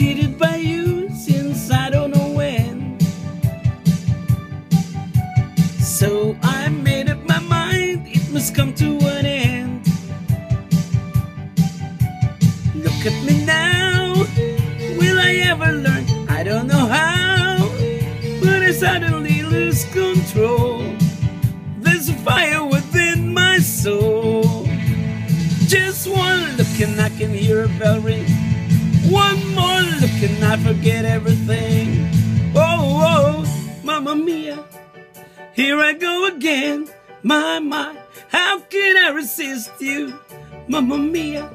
cheated by you since I don't know when. So I made up my mind, it must come to an end. Look at me now, will I ever learn? I don't know how, but I suddenly lose control. There's a fire within my soul. Just one look and I can hear a bell ring. One more and I forget everything. Oh, oh, Mamma Mia, here I go again. My, my, how can I resist you? Mamma Mia,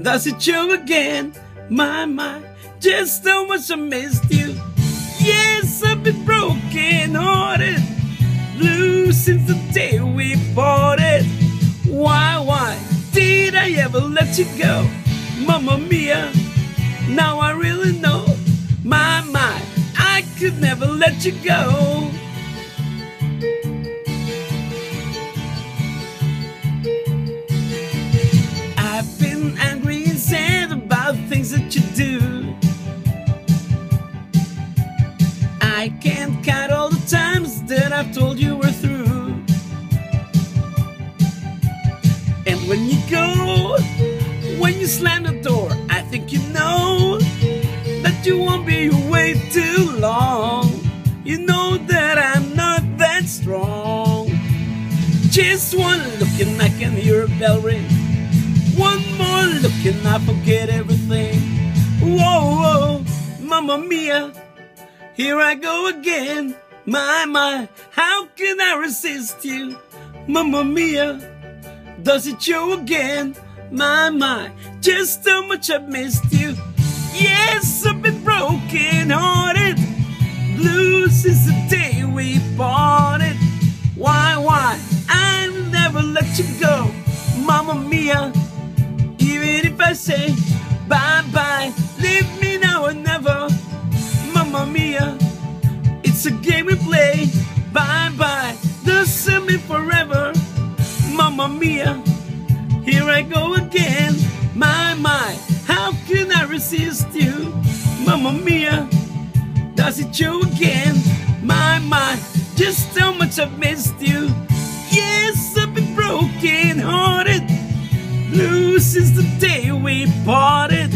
does it show again? My, my, just how much I missed you. Yes, I've been broken hearted, blue since the day we parted. Why, why did I ever let you go? Mamma Mia, could never let you go. I've been angry and sad about things that you do. I can't count all the times that I've told you we're through. And when you go, when you slam the door, you won't be away too long. You know that I'm not that strong. Just one look and I can hear a bell ring. One more look and I forget everything. Whoa, whoa, Mamma Mia, here I go again. My, my, how can I resist you? Mamma Mia, does it show again? My, my, just how much I've missed you. Yes, I've been broken hearted, blue since the day we parted. Why, why, I'll never let you go, Mamma Mia. Even if I say bye bye, Does it show again, my my, just how much I've missed you? Yes, I've been broken hearted blue since the day we parted.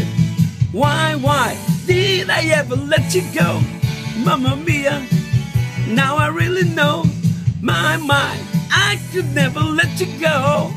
Why, why did I ever let you go? Mamma Mia, now I really know. My, my, I could never let you go.